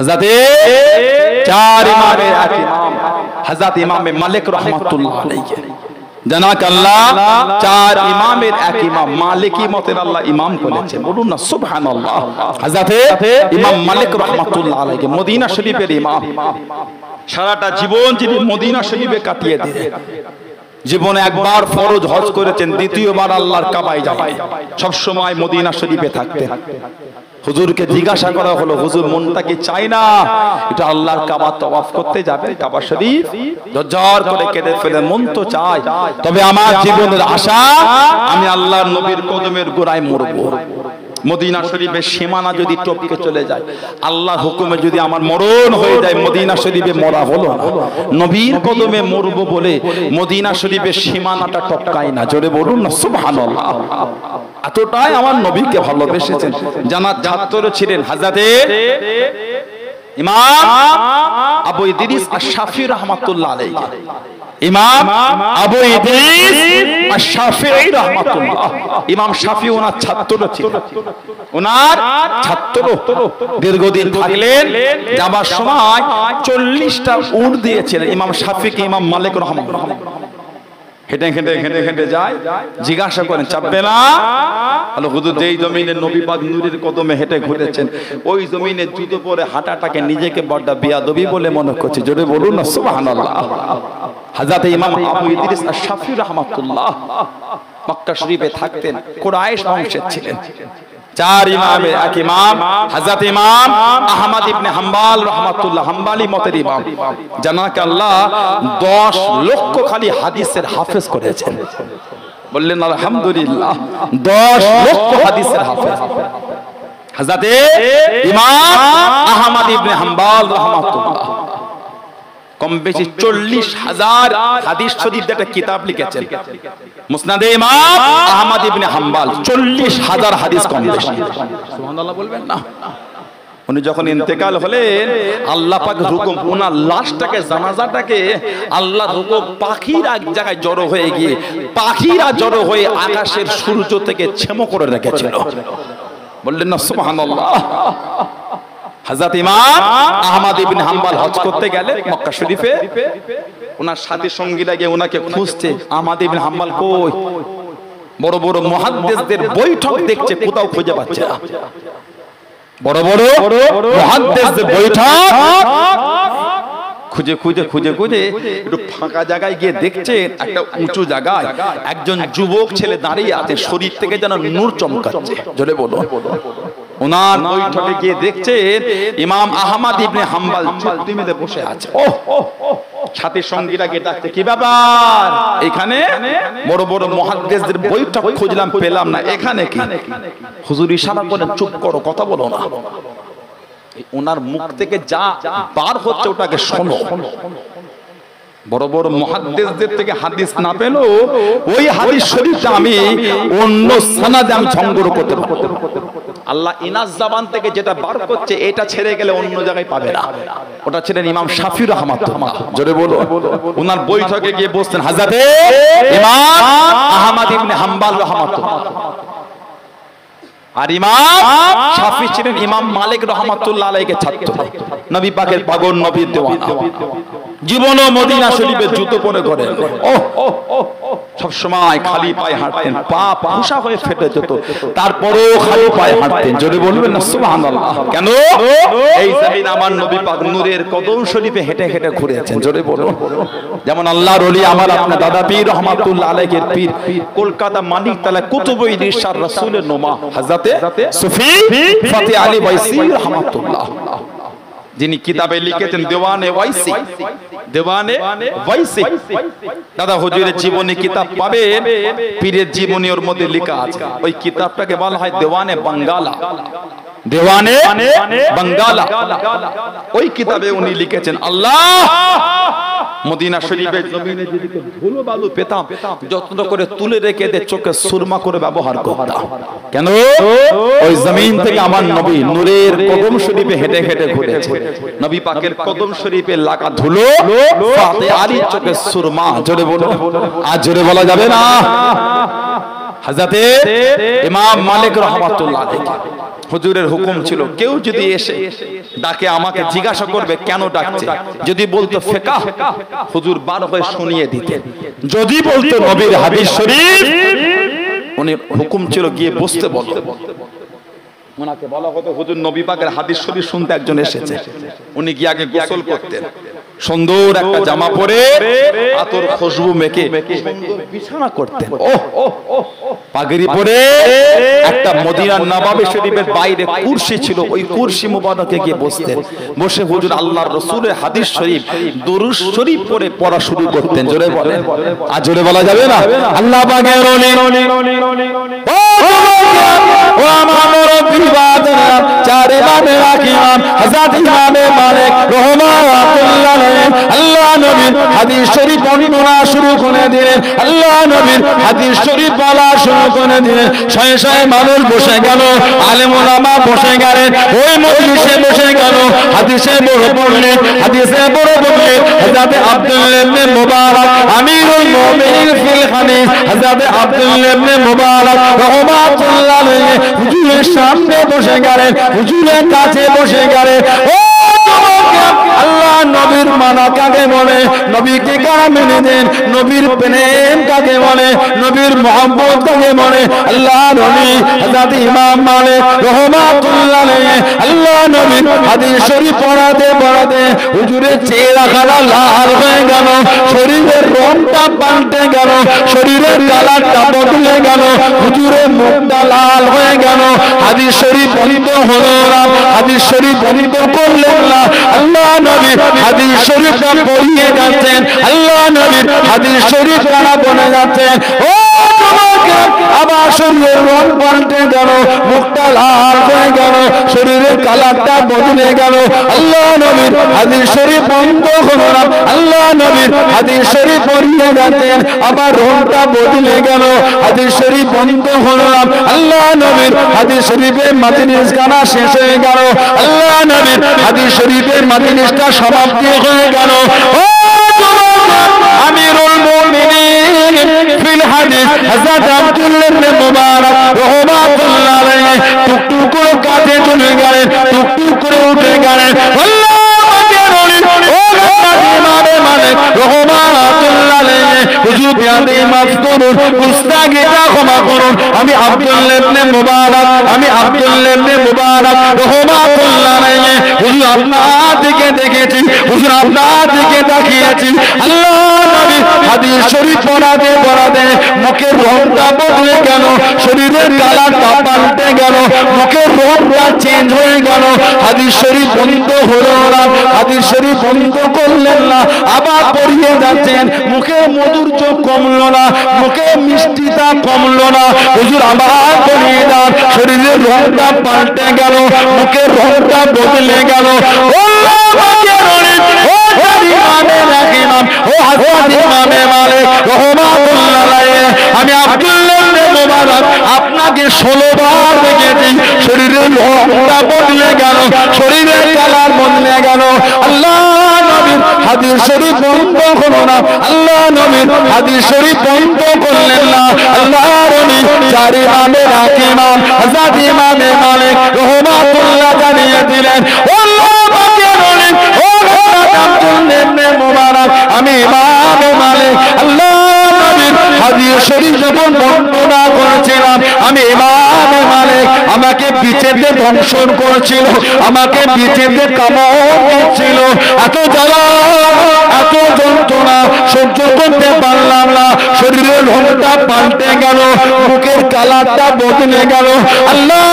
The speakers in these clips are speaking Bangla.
হাজাতে চার ইমামের এক ইমাম, হযরত ইমামে মালিক রাহমাতুল্লাহ আলাইহি। জানাক আল্লাহ, চার ইমামের এক ইমাম, মালিকি মতের আল্লাহ ইমাম করেছে বলুন না, সুবহানাল্লাহ। হযরতে ইমাম মালিক রাহমাতুল্লাহ আলাইহি, মদিনা শরীফের ইমাম। সারাটা জীবন যিনি মদিনা শরীফে কাটিয়ে দিলেন। জীবনে একবার ফরজ হজ করেছেন, দ্বিতীয়বার আল্লাহর কাবায় যাবেন সব সময় মদিনা শরীফে থাকতেন। হুজুরকে জিজ্ঞাসা করা হলো, হুজুর, মনটা কি চাই না? এটা আল্লাহর কাবা তওয়াফ করতে যাবেন কাবা শরীফ। জর্জর করে কেঁদে ফেলে, মন তো চায় তবে আমার জীবনের আশা, আমি আল্লাহর নবীর কদমের গোড়ায় মরবো। মদিনা শরীফের সীমানা যদি টপকে চলে যায় আল্লাহ হুকুমে যদি আমার মরণ হয়ে যায়, মদিনা শরীফে মরা হলো নবীর কদমে মরব বলে মদিনা শরীফের সীমানাটা টপকায় না। জোরে বলুন না, সুবহানাল্লাহ। এতটাই আমার নবীকে ভালোবেসেছেন। জানার ছাত্র ছিলেন হাজাতে ইমাম আবু ইদ্রিস আশ-শাফি রাহমাতুল্লাহ আলাইহি। ইমাম আবু ইদ্রিস আশ-শাফিঈ রাহমাতুল্লাহ। ইমাম শাফি ওনার ছাত্র ছিলেন। ওনার ছাত্র দীর্ঘদিন থাকলেন। যাবার সময় চল্লিশটা উট দিয়েছিলেন। ইমাম শাফিকে ইমাম মালিক রহমান হেঁটে হেঁটে হেঁটে হেঁটে যায় জিজ্ঞাসা করেন চাপবে না? হলো হুজুর যেই জমিনে নবী পাক নূরের কদমে হেঁটে ঘুরেছেন ওই জমিনে জুতো পরে হাঁটাটাকে নিজেকে বড্ডা বিয়াদবি বলে মনে করছে। জোরে বলুন না সুবহানাল্লাহ। হযরত ইমাম আবু ইদ্রিস আশ-শাফি রাহমাতুল্লাহ মক্কা শরীফে থাকতেন কুরাইশ বংশের ছিলেন। চার ইমামের এক ইমাম হযরত ইমাম আহমদ ইবনে হাম্বাল রাহমাতুল্লাহ হাম্বালি মতের ইমাম। জানাক আল্লাহ 10 লক্ষ খালি হাদিসের হাফেজ করেছেন। বললেন আলহামদুলিল্লাহ 10 লক্ষ হাদিসের হাফেজ। হযরত ইমাম আহমদ ইবনে হাম্বাল রাহমাতুল্লাহ। কম বেশি চল্লিশ হাজার হাদিস শরীফ একটা কিতাব লিখেছেন। মুসনাদে ইমাম আহমদ ইবনে হাম্বাল চল্লিশ হাজার হাদিস কম বেশি। সুবহানাল্লাহ বলবেন না? উনি যখন ইন্তেকাল হলেন আল্লাহ পাক হুকুম ওনার লাশটাকে জানাজাটাকে আল্লাহ হুকুম পাখিরা এক জায়গায় জড়ো হয়ে গিয়ে পাখিরা জড়ো হয়ে আকাশের সূর্য থেকে ছেমো করে রেখেছিল। বললেন না সুবহানাল্লাহ। হযরত ইমাম আহমদ ইবনে হাম্বল হজ করতে গেলে মক্কা শরীফে ওনার সাথী সঙ্গীরা গিয়ে ওনাকে খুঁজছে, আহমদ ইবনে হাম্বল কই? বড় বড় মুহাদ্দিসদের বৈঠক দেখছে, কোথাও খুঁজে পাচ্ছে না। বড় বড় মুহাদ্দিসদের বৈঠক খুঁজে খুঁজে খুঁজে খুঁজে একটু ফাঁকা জায়গায় গিয়ে দেখছে একটা উঁচু জায়গায় একজন যুবক ছেলে দাঁড়িয়ে আছে, শরীর থেকে যেন নূর চমকাচ্ছে। জোরে বলো। ওনার বৈঠকে গিয়ে দেখছেন ইমাম ইবনে হাম্বাল চুক্তি মেরে বসে আছে। ও সাথী সঙ্গীরা গিয়ে কি ব্যাপার? এখানে বড় বড় মহাদ্দেশদের বৈঠক খুঁজলাম, পেলাম না। এখানে কি? হুজুর ইশারা করে, চুপ করো, কথা বলো না। ওনার মুখ থেকে যা বার হচ্ছে ওটাকে শোনো। বড় বড় মহাদ্দেশদের থেকে হাদিস না পেল ওই হাদিস শরীফটা আমি অন্য সানাদে আমি সংগ্রহ করতে আল্লাহ ইনাস জাবান থেকে যেটা বার করছে এটা ছেড়ে গেলে অন্য জায়গায় পাবে না। ওটা ছিলেন ইমাম শাফি রহমাতুল্লাহ। জোরে বলো। ওনার বৈঠকে গিয়ে বসতেন হাজাতে ইমাম আহমদ ইবনে হাম্বাল রহমাতুল্লাহ। আর ইমাম শাফি ছিলেন ইমাম মালিক রহমতুল্লাহ আলাইকে ছাত্র। নবী পাকের পাগল, নবীর দেওয়ানা। জীবন মদিনা শরীফে জুতো পরে করে ও সব সময় খালি পায়ে হাঁটতেন, পা পুষা হয়ে ফেটে যেত। তারপরেও খালি পায়ে হাঁটতেন। জোরে বলবেন না, সুবহানাল্লাহ। কেন? এই জমিন আমার নবী পাক নূরের কদম শরীফে হেঁটে হেঁটে ঘুরেছেন। জোরে বলো যেমন আল্লাহর ওলি আমার আপনার দাদা পীর রহমাতুল্লাহ আলাইহির পীর, কলকাতা মানিকতলা কুতুবুল ইরশাদ রাসূলের নোমা, হযরতে সুফি ফতে আলী বাইসি রহমাতুল্লাহ। যিনি কিতাবে লিখেছেন দেওয়ানে ওয়াইসি। দেওয়ানে ওয়াইসি। দাদা হুজুরের জীবনী কিতাব পাবে পীরের জীবনী ওর মধ্যে লেখা আছে। ওই কিতাবটাকে বলা হয় দেওয়ানে বাঙ্গালা। দেওয়ানে বাঙ্গালা। ওই কিতাবে উনি লিখেছেন আল্লাহ! মদিনা শরীফের জমিনে যদি ধুলো বালু পেতাম যত্ন করে তুলে রেখে দে চোখে সুরমা করে ব্যবহার করতাম। কেন? ওই জমিন থেকে আমার নবী নূরের কদম শরীফে হেঁটে হেঁটে ঘুরেছে নবী পাকের কদম শরীফে লাগা ধুলো ফাতে আলী চোখে সুরমা জোরে বলো। আর জোরে বলা যাবে না। হাজাতে ইমাম মালিক রহমাতুল্লাহ আলাইহি। হুজুরের হুকুম ছিল কেউ যদি এসে ডাকে আমাকে জিজ্ঞাসা করবে কেন ডাকছে? যদি বলতো ফেকা হুজুর বার হয়ে শুনিয়ে দিতেন। যদি বলতো নবীর হাদিস শরীফ উনি হুকুম ছিল গিয়ে বসতে বলতে। ওনাকে বলা হতো হুজুর নবী পাকের হাদিস শরীফ শুনতে একজন এসেছে। উনি গিয়ে আগে গোসল করতেন। সুন্দর একটা জামা পরে আতর খুশবু মেখে বিছানা করতেন। ও পাগড়ি পরে একটা মদিনার নবাবে শরীফের বাইরে কুরসি ছিল ওই কুরসি মুবারকে গিয়ে বসতেন। বসে হুজুর আল্লাহর রাসূলের হাদিস শরীফ দরুদ শরীফ। পড়ে পড়া শুরু করতেন জোরে বলেন। আর জোরে বলা যাবে না? আল্লাহ পাকের ওলি ও ও আমার মুরব্বি বাদরা চারে মানে রাখিমান হযরত ইমামে মালিক রহমাতুল্লাহ আল্লাহ নবীর হাদিস শরীফ বর্ণনা শুরু করে দিলেন। আল্লাহ নবীর হাদিস শরীফ বলা শুরু করে দিলেন। শয়ে শয়ে মানুষ বসে গেল আলেম বসে গেলেন, ওই মজলিসে বসে গেল, হাদিসে বড় পড়লেন হাদিসে বড় পড়লেন হযরত আব্দুল্লাহ ইবনে মুবারক, আমিরুল মুমিনিন ফিল হাদিস, হযরত আব্দুল্লাহ ইবনে মুবারক, রহমাতুল্লাহ আলাইহি, হুজুরের সামনে বসে গেলেন, হুজুরের কাছে বসে গেলেন, ও নবীর মানা কাকে বলে? নবীকে কারা মেনে দেন নবীর প্রেম কাকে বলে? নবীর মোহাম্মত কাকে বলে? আল্লাহ নবী হযরত ইমাম মালিক রহমাতুল্লাহ আলাইহি, আল্লাহ নবীর হাদিস শরীফ পড়াতে পড়াতে হুজুরের চেহারা লাল হয়ে গেল, শরীরের রংটা পাল্টে গেল শরীরের কালারটা বদলে গেল। হুজুরের মুখটা লাল হয়ে গেল। হাদিস শরীফ বলিত হলো না। হাদিস শরীফ বলিত করলেন না। আল্লাহ নবী হাদিস শরীফটা পড়িয়ে যাচ্ছেন। আল্লাহ নবী হাদিস শরীফ তারা বনে যাচ্ছেন ও যুবকের আবার শরীরের রং পাল্টে গেল, মুখটা লাল হয়ে গেল, শরীরের কালারটা বদলে গেল। আল্লাহ নবীর হাদিস শরীফ বন্ধ না। আল্লাহ নবীর হাদিস শরীফ পড়িয়ে যাচ্ছেন আবার রংটা বদলে গেল। হাদিস শরীফ বন্ধ না। আল্লাহ নবীর হাদিস শরীফের মাতিনিস গানা শেষ হয়ে গেল। আল্লাহ নবীর হাদিস শরীফের মাতিনিসটা সমাপ্তি হয়ে গেল। ও হাদিস হযরত আব্দুল্লাহ ইবনে মুবারক রাহমাতুল্লাহ আলাইহি টুকটুক করে কাঁধে চলে গেলেন, টুকটুক করে উঠে গেলেন। আমি আপনার দিকে দেখেছি আপনার দিকে তাকিয়েছি আল্লাহ হাদিস শরীফ পড়াতে পড়াতে মুখের রংটা বদলে গেল, শরীরের কালারটা পাল্টে গেল, মুখের রংটা চেঞ্জ হয়ে গেল। হাদিস শরীফ বন্ধ হলো না, হাদিস শরীফ বন্ধ করলেন না। আবার পড়িয়ে যাচ্ছেন, মুখে মধুর্য কমলো না, মুখে মিষ্টিতা কমলো না। হুজুর, আবার পড়িয়ে যান, শরীরের রংটা পাল্টে গেল, মুখের রংটা বদলে গেল। ও ও ইমামে ও হযরত ইমামে মালিক রহমাতুল্লাহ আলাইহি, আমি আব্দুল্লাহ ইবনে আপনাকে ষোলো বার দেখেছি। শরীরের রংটা বদলে গেল শরীরের কালার বদলে গেল। আল্লাহ নবীর হাদিস শরীফ বন্ধ হলো না। আল্লাহ নবীর হাদিস শরীফ বন্ধ করলেন না। আল্লাহ নবী চার ইমামে রাকিমান হযরত ইমামে মালিক রহমাতুল্লাহ জানিয়ে দিলেন আল্লাহ যখন আমাকে বিচেতে ধ্বংসন করেছিল আমাকে বিচেতে কামড় দিচ্ছিল এত জ্বালা এত যন্ত্রণা সহ্য করতে পারলাম না। শরীরের রংটা পাল্টে গেল মুখের কালারটা বদলে গেল। আল্লাহ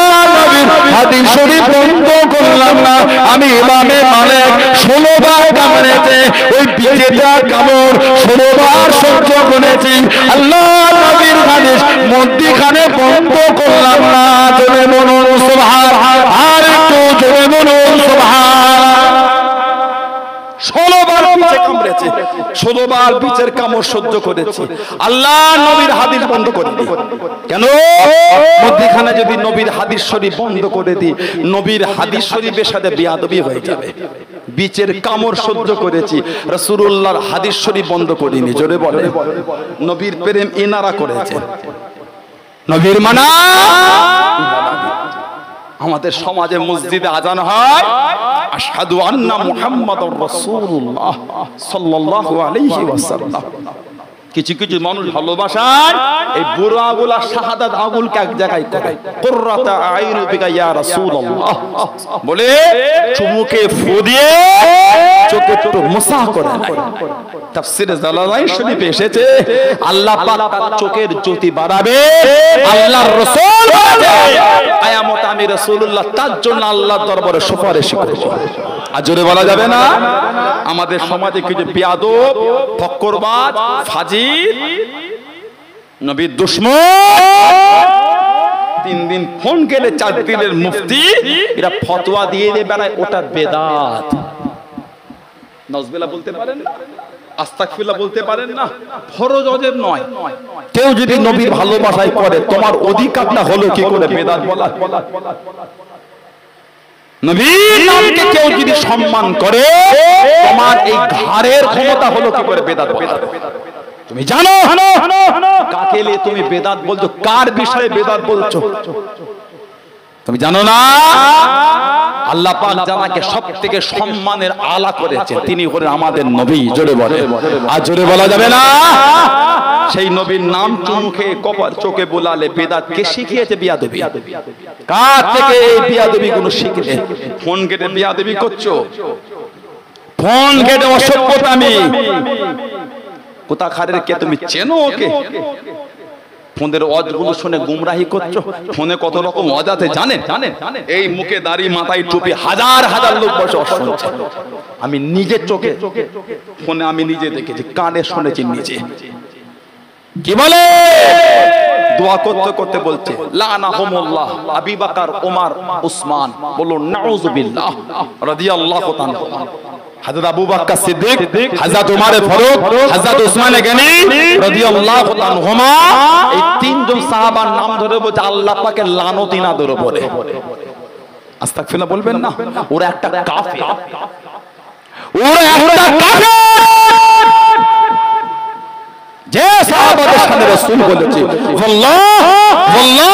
হাদিস শরীফ বন্ধ করলাম না। আমি ইমামে মালিক ষোলো বার কামড়েছে ওই বিচেটা কামড় ষোলো বার সহ্য করেছি। আল্লাহ নবীর হাদিস মধ্যিখানে বন্ধ করলাম না জোরে বলুন সুবহান, আর একটু জোরে মধ্যখানে যদি নবীর বন্ধ করে দিই, নবীর হয়ে বিচের কামড় সহ্য করেছি, রাসূলুল্লাহর হাদিস শরীফ বন্ধ করিনি, জোরে বলে নবীর প্রেম ইনারা করেছে। নবীর মানা। আমাদের সমাজে মসজিদে আজান হয়। আশহাদু আন্না মুহাম্মাদুর রাসূলুল্লাহ সাল্লাল্লাহু আলাইহি ওয়াসাল্লাম। কিছু কিছু মানুষ ভালোবাসায়, এই বুড়ো আগুল আর শাহাদাত আগুলকে এক জায়গায় করে। বিকা ইয়া রাসূলুল্লাহ। বলে, চুমুকে ফু দিয়ে চোখে একটু মুসাহ করে শরীফে এসেছে, আল্লাহ পাক চোখের জ্যোতি বাড়াবে, আল্লাহর রাসূল আমি রাসূলুল্লাহ, তার জন্য আল্লাহর দরবারে সুপারিশ করব। আর জোরে বলা যাবে না, আমাদের সমাজে কিছু বিয়াদব ফক্করবাজ নবীর তিন দিন ফোন গেলে চার দিনের মুফতি। এরা ফতোয়া দিয়ে ওটা বেদাত। না? না? কেউ যদি নবীর ভালোবাসায় করে তোমার অধিকারটা হলো কি করে বেদাত বলা? কেউ যদি সম্মান করে, তোমার এই ঘাড়ের ক্ষমতা হলো কি করে বেদাত বলা? তুমি জানো? কাকে নিয়ে তুমি বেদাত বলছো? কার বিষয়ে বেদাত বলছো? তুমি জানো না? আল্লাহ পাক জানাকে সব থেকে সম্মানের আলা করেছে তিনি হলেন আমাদের নবী জোরে বলে আর জোরে বলা যাবে না? সেই নবীর নাম চুমুখে কপার চোখে বোলালে বেদাত কে শিখিয়েছে? বিয়াদবি। কার থেকে এই বিয়াদবি গুলো শিখলে? ফোন কেটে বিয়াদবি করছ? ফোন কেটে অসভ্যতামি কোথা খারের কে তুমি চেনো ওকে? ফোনের অজগুলো শুনে গুমরাহি করছ? ফোনে কত রকম অজ আছে জানেন? এই মুখে দাড়ি, মাথায় টুপি হাজার হাজার লোক বসে শুনছে আমি নিজের চোখে, ফোনে আমি নিজে দেখেছি, কানে শুনেছি নিজে। কি বলে? দোয়া করতে করতে বলছে, লানা হোমুল্লাহ, আবি বাকার ওমর উসমান। বলো নাউজুবিল্লাহ রাদিয়াল্লাহু তাআলা। হযরত আবু বকর সিদ্দিক, হযরত ওমর ফারুক, হযরত তাআলা এই তিনজন সাহাবার নাম ধরে বলছে, আল্লাহ পাকের লানত ইনাদের উপরে আস্তাগফিরুল্লাহ বলবেন না, ওরা একটা কাফির। ওরা একটা কাফির। যে সাহাবাদের সামনে রাসূল বলেছে আল্লাহ আল্লাহ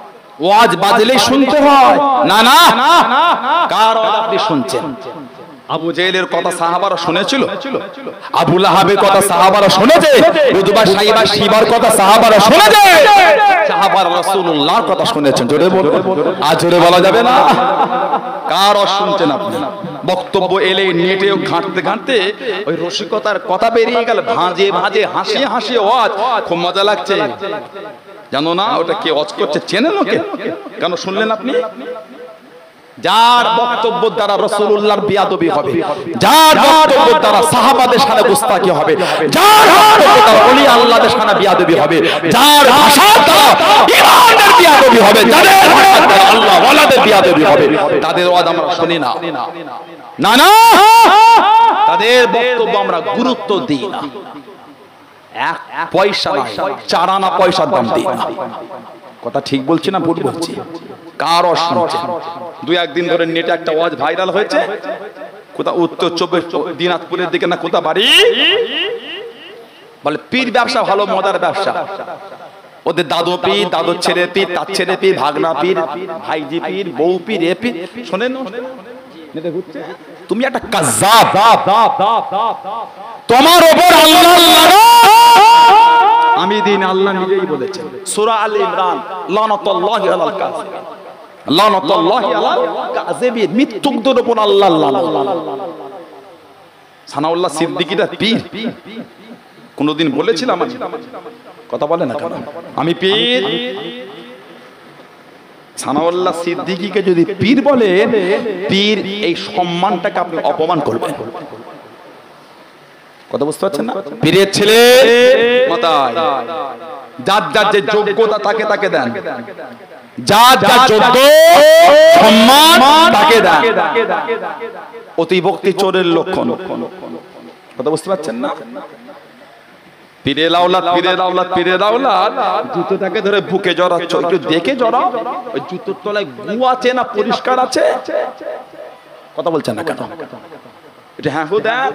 ওয়াজ বাজলেই শুনতে হয়। না না। কার আপনি শুনছেন? আবু জেহেলের কথা সাহাবারা শুনেছিল? আবু লাহাবের কথা সাহাবারা শুনেছে? উদবা সাইবা শিবার কথা সাহাবারা শুনেছে? সাহাবার রাসূলুল্লাহর কথা শুনেছেন। জোরে বলুন। আজ জোরে বলা যাবে না। কার শুনছেন আপনি? বক্তব্য এলে নেটে ঘাঁটতে ঘাঁটতে ওই রসিকতার কথা বেরিয়ে গেল। ভাঁজে ভাঁজে হাসিয়ে হাসিয়ে ওয়াজ। খুব মজা লাগছে। জানো না? ওটা কে ওয়াজ করছে? চেনেন ওকে? কেন শুনলেন আপনি? যার বক্তব্য দ্বারা রসুল্লাহর বিয়াদবি হবে। যার বক্তব্য দ্বারা সাহাবাদের সাথে গুস্তাকি হবে। যার বক্তব্য দ্বারা ওলি আল্লাহদের সাথে বিয়াদবি হবে। যার ভাষা দ্বারা ইমানের বিয়াদবি হবে। যাদের ভাষা দ্বারা আল্লাহ ওয়ালাদের বিয়াদবি হবে। তাদের ওয়াজ আমরা শুনি না! না না! তাদের বক্তব্য আমরা গুরুত্ব দিই না। এক পয়সা নয় চার আনা পয়সার দাম দিই কথা ঠিক বলছি না ভুল বলছি? কার অশুনছে দুই একদিন ধরে নেটে একটা ওয়াজ ভাইরাল হয়েছে। কোথা উত্তর চব্বিশ দিনাজপুরের দিকে না কোথা বাড়ি? বলে, পীর ব্যবসা ভালো মজার ব্যবসা। ওদের দাদু পীর, দাদুর ছেলে পীর, তার ছেলে পীর, ভাগনা পীর, ভাইজি পীর, বউ পীর, এ পীর। শোনেন তুমি একটা কাজাব। তোমার ওপর আল্লাহ আমি দিন আল্লাহ নিজেই বলেছেন। সূরা আল ইমরান, লানাতুল্লাহি আলাল কাযিব লানাতুল্লাহি আলাল কাযিবিন মিথ্যুকদের উপর আল্লাহ লানত সানাউল্লাহ সিদ্দিকীরা পীর। কোনদিন বলেছিলাম আমি? কথা বলে না কেন? আমি পীর। সানাউল্লাহ সিদ্দিকীকে যদি পীর বলে, পীর এই সম্মানটাকে আপনি অপমান করবেন। কথা বুঝতে পারছেন না? পীরের ছেলে মাতায়। যার যার যে যোগ্যতা তাকে তাকে দেন। যার যার যোগ্য সম্মান তাকে দেন। অতি ভক্তি চোরের লক্ষণ। কথা বুঝতে পারছেন না? পীরে লাউলাত পীরে লাউলাত পীরে লাউলাত জুতোটাকে ধরে বুকে জড়াচ্ছ একটু দেখে জড়াও। ওই জুতোর তলায় গু আছে না পরিষ্কার আছে? কথা বলছেন না কেন? এটা হ্যাঁ হু দেন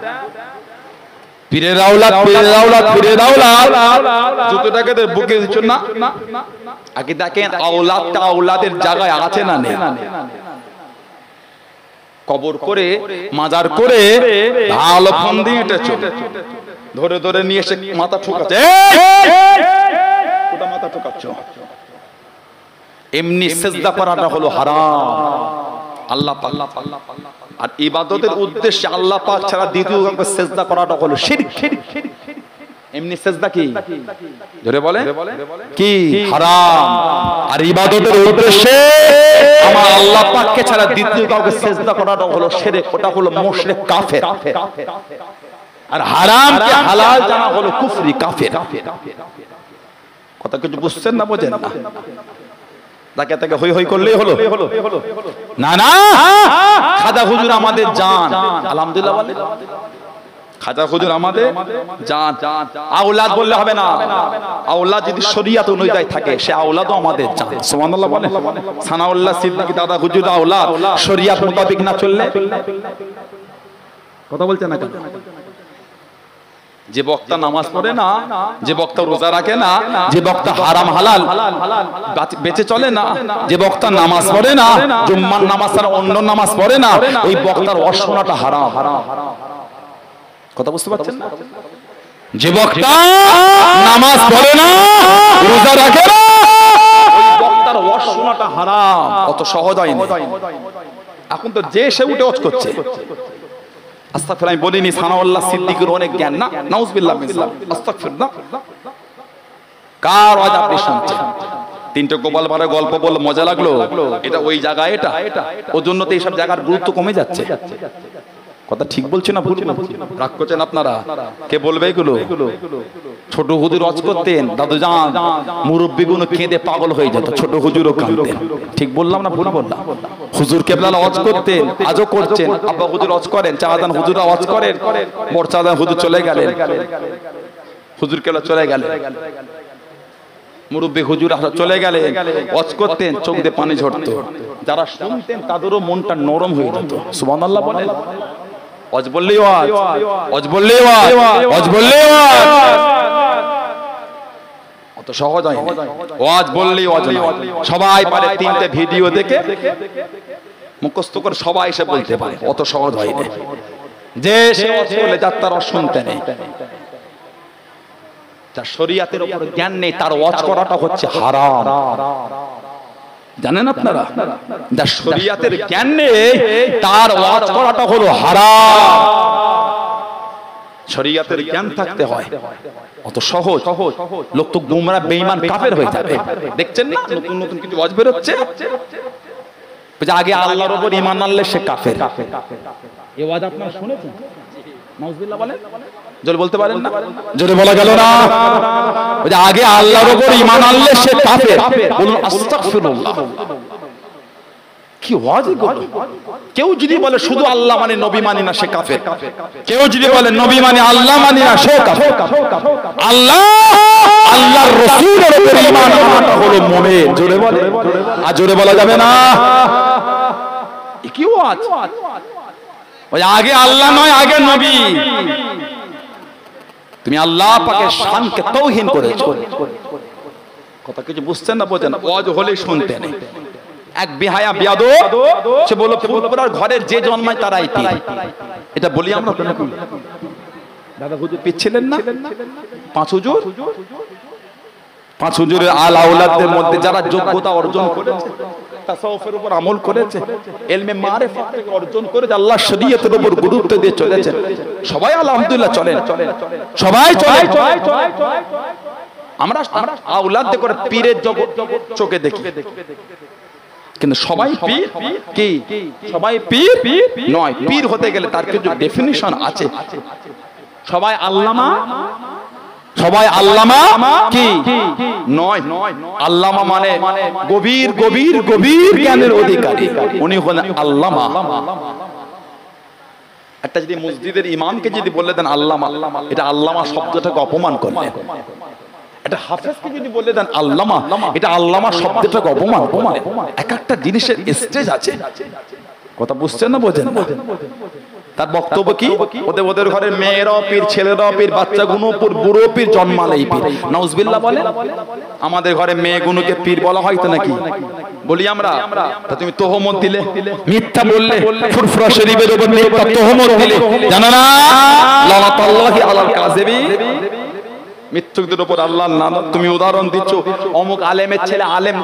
পীরে পীরে পীরে জুতোটাকে বুকে দিচ্ছ না? আগে দেখেন আওলাদটা আওলাদের জায়গায় আছে না নেই? কবর করে মাজার করে ভালো ফোন দিয়ে এটেছ। ধরে ধরে নিয়ে এসে মাথা ঠোকাচ্ছে। ওটা মাথা ঠোকাচ্ছ। এমনি সেজদা করাটা হলো হারাম। আল্লাহ পাক আর ইবাদতের উদ্দেশ্যে আল্লাহ পাক ছাড়া দ্বিতীয় কাউকে সেজদা করাটা হলো শিরক। এমনি সেজদা কি? ধরে বলে কি? হারাম। আর ইবাদতের উদ্দেশ্যে আমার আল্লাহ পাককে ছাড়া দ্বিতীয় কাউকে সেজদা করাটা হলো শিরক, ওটা হলো মুশরিক, কাফের। আর হারাম কে হালাল জানা হলো কুফরি, কাফের। কথা কিছু বুঝছেন না বোঝেন না? তাকে তাকে হই হই করলেই হলো। না না। খাজা হুজুর আমাদের জান। আলহামদুলিল্লাহ বলে। খাজা হুজুর আমাদের জান। আওলাদ বললে হবে না। আওলাদ যদি শরিয়াত অনুযায়ী থাকে সে আওলাদও আমাদের জান। সুবহানাল্লাহ বলে। সানাউল্লাহ সিদ্দিকী দাদা হুজুর আওলাদ শরীয়ত মোতাবেক না চললে? কথা বলছেন না কেন? যে বক্তা নামাজ পড়ে না যে বক্তা রোজা রাখে না যে বক্তা হারাম হালাল বেঁচে চলে না যে বক্তা নামাজ পড়ে না জুম্মার নামাজ আর অন্য নামাজ পড়ে না ওই বক্তার অশোনাটা হারাম কথা বুঝতে পারছেন না? যে বক্তা নামাজ পড়ে না রোজা রাখে না। ওই বক্তার অশোনাটা হারাম। অত সহজ হয়নি এখন তো যে সে উঠে অচ করছে। আস্তাগফির, আমি বলিনি সানাউল্লাহ সিদ্দিকের অনেক জ্ঞান। না, নাউজবিল্লাহ মিনজালিক আস্তাকফির না। কার আজ আপনি তিনটে গোপাল বারে গল্প বল মজা লাগল? এটা ওই জায়গায়, এটা? ওর জন্য তো এইসব জায়গার গুরুত্ব কমে যাচ্ছে। কথা ঠিক বলছে না ভুল রাগ করছেন আপনারা? কে বলবে এগুলো? ছোট হুজুর রজ করতেন, দাদু যান, মুরব্বী গুলো কেঁদে পাগল হয়ে যেত, ছোট হুজুরও কাঁদতেন। ঠিক বললাম না ভুল বললাম? হুজুর কেবলাল অজ করতেন, আজও করছেন, আব্বা হুজুর অজ করেন চাহাদান হুজুরা অজ করেন, মোর চাহাদান হুজুর চলে গেলেন। হুজুর কেবলা চলে গেলেন। মুরব্বী হুজুর চলে গেলে অজ করতেন, চোখ দিয়ে পানি ঝরতো। যারা শুনতেন, তাদেরও মনটা নরম হয়ে যেত। সুবহানাল্লাহ বলেন। ওয়াজ ওয়াজ ওয়াজ অত সহজ হয় ওয়াজ সবাই পারে তিনটে ভিডিও দেখে, মুখস্থ করে সবাই এসে বলতে পারে। অত সহজ হয় যে সে করলে যার তার শুনতে নেই। শরিয়াতের উপর জ্ঞান নেই, তার ওয়াজ করাটা হচ্ছে হারাম। জানেন আপনারা? যার শরিয়াতের জ্ঞান নেই তার ওয়াজ করাটা হলো হারাম। শরিয়াতের জ্ঞান থাকতে হয়। অত সহজ। লোক তো গুমরা বেঈমান কাফের হয়ে যাবে। দেখছেন না? নতুন নতুন কিছু ওয়াজ বের হচ্ছে আগে আল্লাহর উপর ঈমান আনলে সে কাফের। এই ওয়াজ আপনারা শুনেছেন? নাউজুবিল্লাহ বলেন। জোরে বলতে পারেন না? জোরে বলা গেল না। আগে আল্লাহর উপর আনলে সে কাফের। বলুন, আস্তাগফিরুল্লাহ। কি কেউ যদি বলে শুধু আল্লাহ মানে নবী মানি না, সে কাফের। কেউ যদি বলে নবী মানে আল্লাহ মানি না, সে কাফের। আল্লাহ, আল্লাহর রাসূলের উপর ঈমান আনাটা হলো মুমিন। জোরে বলে। আর জোরে বলা যাবে না। কি ওয়াজ? আগে আল্লাহ নয়, আগে নবী। তুমি আল্লাহ পাকের শানকে তৌহিন করেছ কথা কিছু বুঝছেন না বোঝেন ওয়াজ হলে শুনতেন। এক বিহায়া বিয়াদো সে বলল ফুলপুরার ঘরের যে জন্মায় তারাই পীর। এটা বলি আমরা দাদা হুজুর পিছিলেন না? পাঁচ হুজুর? পাঁচ হুজুরের আল আওলাদদের মধ্যে যারা যোগ্যতা অর্জন করেছে তাসাউফের উপর আমল করেছে এলমে মারিফত অর্জন করেছে আল্লাহ শরীয়তের উপর গুরুত্ব দিয়ে চলেছে। সবাই আলহামদুলিল্লাহ চলেন সবাই চলে আমরা আওলাদ করে পীরের জগৎ চোখে দেখি। কিন্তু সবাই পীর কি? সবাই পীর? নয় পীর হতে গেলে তার কিছু ডেফিনিশন আছে। সবাই আল্লামা? সবাই আল্লামা কি? নয়। আল্লামা মানে গভীর গভীর গভীর জ্ঞানের অধিকারী। উনি হলেন আল্লামা। একটা যদি মসজিদের ইমামকে যদি বলে দেন আল্লামা এটা আল্লামা শব্দটাকে অপমান করলেন এটা হাফেজকে যদি বলে দেন আল্লামা এটা আল্লামা শব্দটাকে অপমান এক একটা জিনিসের স্টেজ আছে। কথা বুঝছেন না বোঝেন? তার বক্তব্য কি? ওদের ওদের ঘরের মেয়েরাও পীর ছেলেরাও পীর বাচ্চাগুলো পীর বুড়ো পীর জন্মালেই পীর। নাউজবিল্লাহ বলে আমাদের ঘরে মেয়ে মেয়েগুলোকে পীর বলা হয় তো নাকি? বলি আমরা তা তুমি তোহমত দিলে। মিথ্যা বললে ফুরফুরা শরীফের উপর মিথ্যা তোহমত দিলে। জানো না? লানাতাল্লাহি আলাল কাযিবি। মৃত্যুকদের উপর আল্লাহ নাম তুমি উদাহরণ দিচ্ছ অমুক আলেমের ছেলে আলেম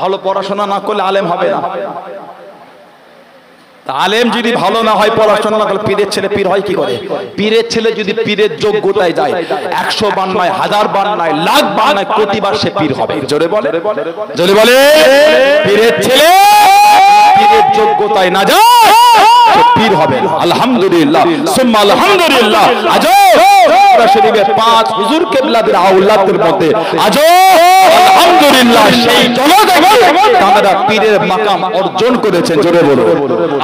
ভালো পড়াশোনা না করলে আলেম হবে না। আলেম যদি ভালো না হয় পড়াশোনা না পীরের ছেলে পীর হয় কি করে? পীরের ছেলে যদি পীরের যোগ্যতায় যায় একশো বান নয় হাজার বান নয় লাখ বান নয় সে পীর হবে। জোরে বলে। জোরে বলে। পীরের ছেলে পীরের যোগ্যতায় না যায় পীর হবে আলহামদুলিল্লাহ। সুম্মা আলহামদুলিল্লাহ। আজও শরীফের পাঁচ হুজুর কেবলাদের আউলাদের মধ্যে আজও আলহামদুলিল্লাহ সেই তারা পীরের মাকাম অর্জন করেছেন, জোরে বলো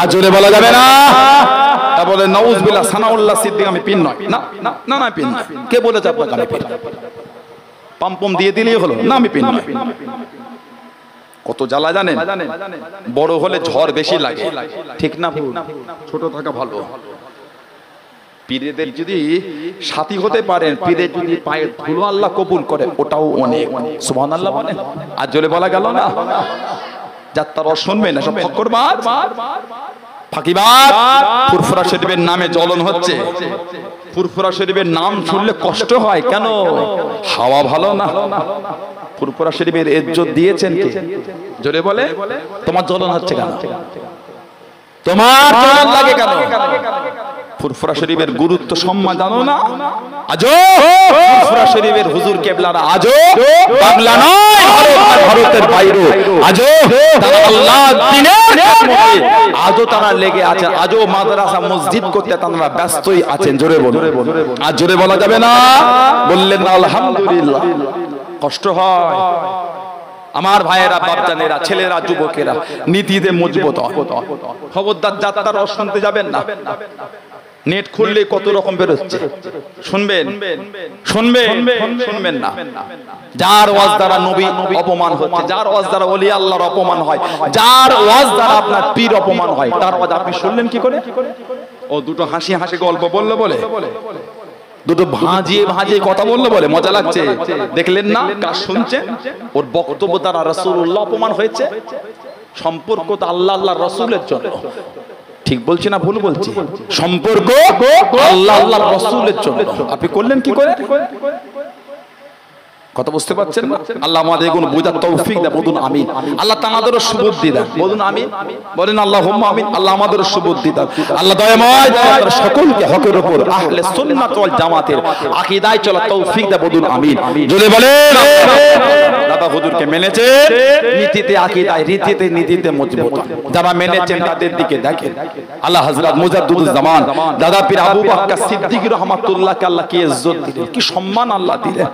আর জোরে বলা যাবে না। বলে নাউজুবিল্লাহ সানাউল্লাহ সিদ্দিক আমি পীর নয়। না না না না, পীর কে বলেছে আপনাকে আমি পীর? পাম্পম দিয়ে দিলেই হলো। না, আমি পীর নয়। কত জ্বালা জানেন? বড় হলে ঝড় বেশি লাগে। ঠিক না ছোট থাকা ভালো। পীরেদের যদি সাথী হতে পারেন, পীরের যদি পায়ে ধুলো আল্লাহ কবুল করে, ওটাও অনেক। সুবহান আল্লাহ বলেন আর জোরে বলা গেল না? যাত্রার রস শুনবেন না, সব ফক্করবাদ ফাঁকিবাদ ফুরফুরা শরীফের নামে জ্বলন হচ্ছে। ফুরফুরা শরীফের নাম শুনলে কষ্ট হয়। কেন? হাওয়া ভালো না। ফুরফুরা শরীফের ইজ্জত দিয়েছেন কে? জোরে বলে, তোমার জ্বলন হচ্ছে কেন? তোমার জ্বলন লাগে কেন? ফুরফুরা শরীফের গুরুত্ব সম্মান জানো না? আজও ফুরফুরা শরীফের হুজুর কেবলারা আজও বাংলা নয়, ভারত ভারতের বাইরে। আজও তারা আল্লাহ দিনের আজও তারা লেগে আছে, আজও মাদ্রাসা, মসজিদ করতে তারা ব্যস্তই আছেন। জোরে বলুন। আর জোরে বলা যাবে না? বললেন আলহামদুলিল্লাহ। কষ্ট হয়। আমার ভাইয়েরা, বাপজানেরা, ছেলেরা, যুবকেরা নীতিতে মজবুত খবরদার যাত্রার রস শুনতে যাবেন না। নেট খুললে কত রকম বেরোচ্ছে। শুনবেন শুনবেন শুনবেন না। যার ওয়াজ দ্বারা নবী অপমান হচ্ছে, যার ওয়াজ দ্বারা ওলি আল্লাহর অপমান হয়, যার ওয়াজ দ্বারা আপনার পীর অপমান হয়, তার ওয়াজ আপনি শুনলেন কি করে? ও দুটো হাসি হাসি গল্প বলল বলে। দুটো ভাঁজিয়ে ভাঁজিয়ে কথা বললে বলে, মজা লাগছে। দেখলেন না? কার শুনছে? ওর বক্তব্য দ্বারা রসুল্লাহ অপমান হয়েছে। সম্পর্ক তো আল্লাহ আল্লাহ রসুলের জন্য। ঠিক বলছি না ভুল বলছি? সম্পর্ক আল্লাহ আল্লাহ রসুলের জন্য। আপনি করলেন কি করে? কথা বুঝতে পারছেন আল্লাহ আমাদের এগুলো বোঝার তৌফিক দেয় বলুন আমিন। আল্লাহ তাঁদেরও সুবুদ্ধি দেন, বলুন আমিন। বলেন আল্লাহ আমিন, আল্লাহ আমাদেরও সুবুদ্ধি দেন। আল্লাহ সকলকে হকের উপর আহলে সুন্নাত ওয়াল জামাতের আকীদায় চলা তৌফিক দেয় বলুন আমিন। যদি বলেন। দাদা হুজুরকে মেনেছে? নীতিতে আকীদায়, রীতিতে, নীতিতে মজবুত। যারা মেনেছেন তাদের দিকে দেখেন। আল্লাহ হযরত মুজাদ্দিদুল জামান, দাদা পীর আবু বকর সিদ্দিক রহমাতুল্লাহকে আল্লাহ কি ইজ্জত দিলেন, কি সম্মান আল্লাহ দিলেন।